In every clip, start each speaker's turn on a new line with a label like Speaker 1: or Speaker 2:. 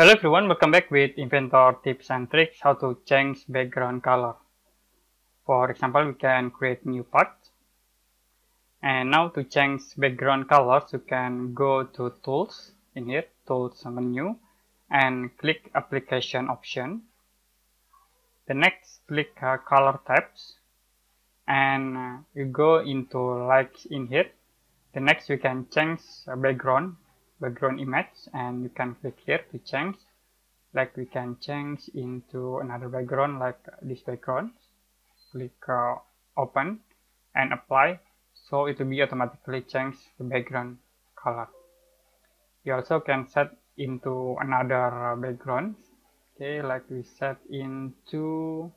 Speaker 1: Hello everyone, welcome back with Inventor tips and tricks how to change background color. For example, we can create new part. And now to change background colors, you can go to tools in here, tools menu and click application option. The next click uh, color tabs and uh, you go into like in here. The next you can change background background image and you can click here to change. Like we can change into another background like this background. Click uh, open and apply. So it will be automatically change the background color. You also can set into another background. Okay like we set into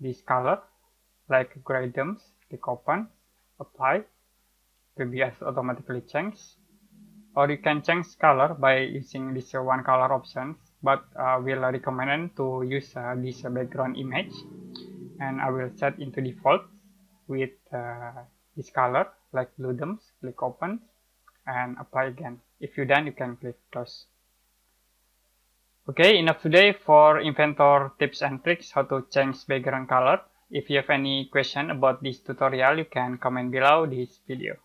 Speaker 1: this color. Like gradients click open apply. It will be automatically changed or you can change color by using this one color options but uh, will recommend to use uh, this background image. And I will set into default with uh, this color like blue domes click open and apply again. If you're done you can click close. Okay enough today for inventor tips and tricks how to change background color. If you have any question about this tutorial you can comment below this video